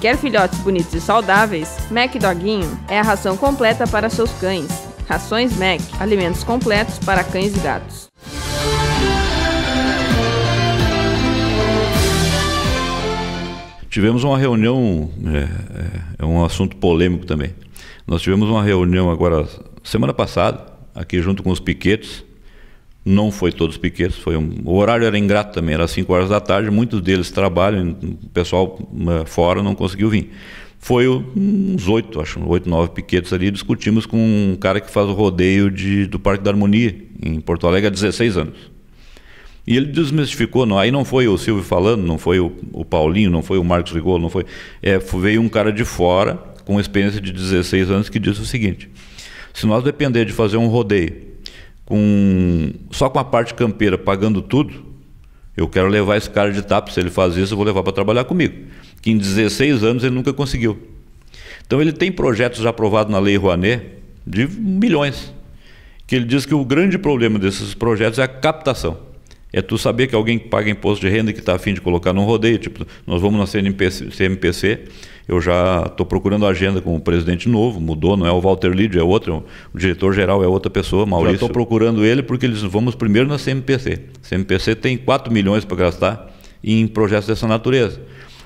Quer filhotes bonitos e saudáveis? Mac Doguinho é a ração completa para seus cães. Rações Mac, alimentos completos para cães e gatos. Tivemos uma reunião, é, é, é um assunto polêmico também. Nós tivemos uma reunião agora, semana passada, aqui junto com os piquetes, não foi todos os piquetes, foi um, o horário era ingrato também, era 5 horas da tarde, muitos deles trabalham, o pessoal uh, fora não conseguiu vir. Foi uns oito, acho, oito, nove piquetes ali, discutimos com um cara que faz o rodeio de, do Parque da Harmonia, em Porto Alegre, há 16 anos. E ele desmistificou, não, aí não foi o Silvio falando, não foi o, o Paulinho, não foi o Marcos Rigolo, não foi. É, veio um cara de fora, com experiência de 16 anos, que disse o seguinte: se nós depender de fazer um rodeio com só com a parte campeira pagando tudo, eu quero levar esse cara de tapa, se ele faz isso, eu vou levar para trabalhar comigo. Que em 16 anos ele nunca conseguiu. Então ele tem projetos já aprovados na Lei Rouanet de milhões. Que ele diz que o grande problema desses projetos é a captação. É tu saber que alguém que paga imposto de renda que está afim de colocar num rodeio, tipo, nós vamos na CNPC, CMPC, eu já estou procurando agenda com o presidente novo, mudou, não é o Walter Lídio, é outro, o diretor-geral é outra pessoa, Maurício. Estou procurando ele porque eles vamos primeiro na CMPC. CMPC tem 4 milhões para gastar em projetos dessa natureza.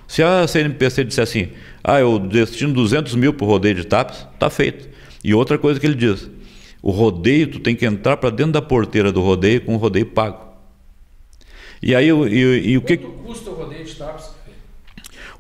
Se a CNPC disser assim, ah, eu destino 200 mil para o rodeio de TAPS, está feito. E outra coisa que ele diz, o rodeio, tu tem que entrar para dentro da porteira do rodeio com o rodeio pago. E aí, e, e o que. Quanto custa o rodeio de TAPS?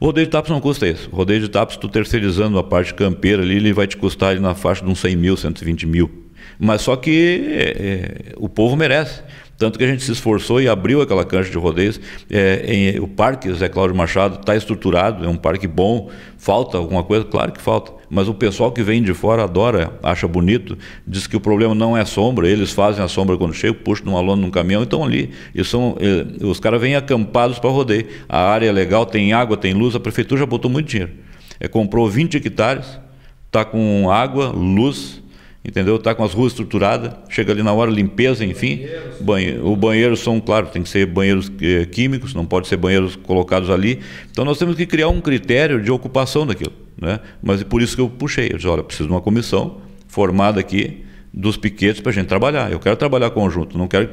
O rodeio de TAPS não custa isso. O rodeio de TAPS, tu terceirizando a parte campeira ali, ele vai te custar ali na faixa de uns 100 mil, 120 mil. Mas só que é, é, o povo merece. Tanto que a gente se esforçou e abriu aquela cancha de rodeios. É, em, o parque Zé Cláudio Machado está estruturado, é um parque bom. Falta alguma coisa? Claro que falta. Mas o pessoal que vem de fora adora, acha bonito, diz que o problema não é sombra, eles fazem a sombra quando chegam, puxam numa lona num caminhão e estão ali. E são, eh, os caras vêm acampados para rodeio. A área é legal, tem água, tem luz, a prefeitura já botou muito dinheiro. É, comprou 20 hectares, está com água, luz, entendeu? Está com as ruas estruturadas, chega ali na hora, limpeza, enfim. Banheiro, o banheiro são, claro, tem que ser banheiros eh, químicos, não pode ser banheiros colocados ali. Então nós temos que criar um critério de ocupação daquilo. Né? Mas é por isso que eu puxei. Eu disse, olha, preciso de uma comissão formada aqui dos piquetes para a gente trabalhar. Eu quero trabalhar conjunto, não quero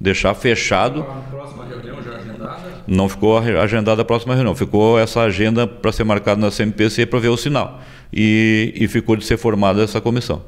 deixar fechado. Próxima reunião já agendada? Não ficou agendada a próxima reunião, ficou essa agenda para ser marcada na CMPC para ver o sinal. E, e ficou de ser formada essa comissão.